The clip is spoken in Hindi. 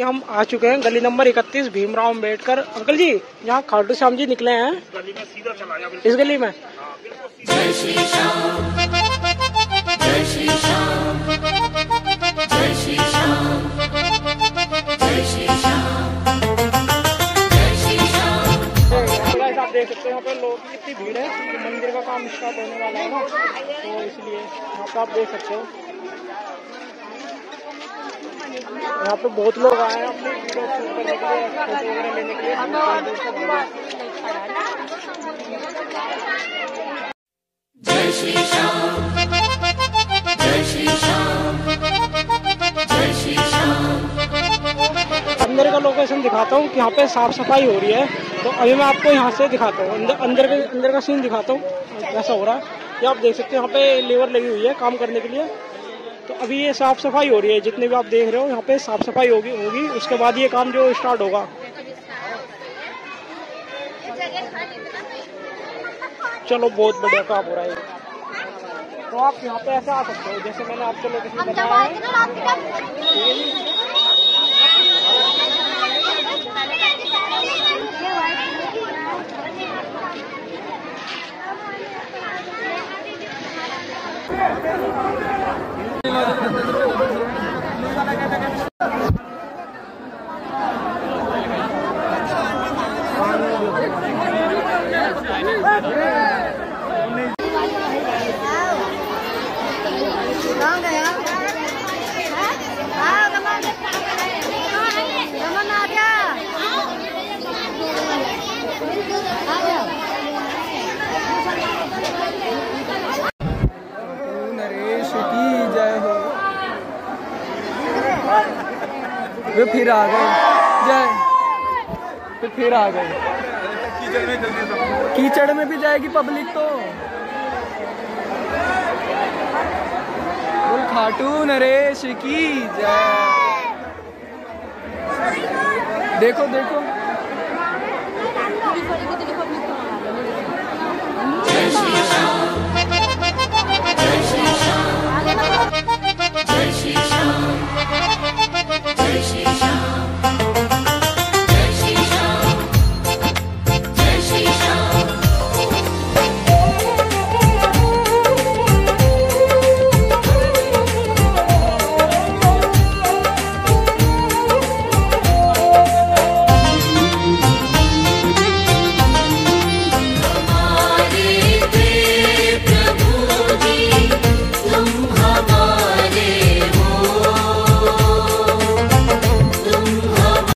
हम आ चुके हैं गली नंबर इकतीस भीमराव अंबेडकर अंकल जी यहाँ खाटू श्याम जी निकले हैं। इस गली में? जय श्री श्याम। जय श्री श्याम। जय श्री श्याम। जय श्री श्याम। जय श्री श्याम। तो देख सकते हैं यहाँ पे लोगों की कितनी भीड़ है मंदिर का काम स्टार्ट होने वाला है ना। तो इसलिए यहाँ पे आप देख सकते हो। यहाँ पे बहुत लोग आए हैं अपनी वीडियो करने के लिए फ़ोटो वगैरह लेने के लिए। बहुत दूर से भीड़। जय श्री श्याम जय श्री श्याम जय श्री श्याम अंदर का लोकेशन दिखाता हूँ कि यहाँ पे साफ़ सफ़ाई हो रही है। तो अभी मैं आपको यहाँ से दिखाता हूँ। अंदर अंदर के अंदर का सीन दिखाता हूँ। कैसा हो रहा है। ये आप देख सकते हैं यहाँ पे लेबर लगी हुई है काम करने के लिए। तो अभी ये साफ़ सफ़ाई हो रही है जितने भी आप देख रहे हो यहाँ पे साफ़ सफ़ाई होगी होगी। उसके बाद ये काम जो स्टार्ट होगा। चलो बहुत बढ़िया काम हो रहा है। तो आप यहाँ पे ऐसे आ सकते हो जैसे मैंने आपको लोकेशन बताया है। Yeah. वे फिर आ गए। जय। वे फिर आ गए। कीचड़ में भी जाएगी पब्लिक तो। बोल खाटू नरेश की जय। देखो देखो।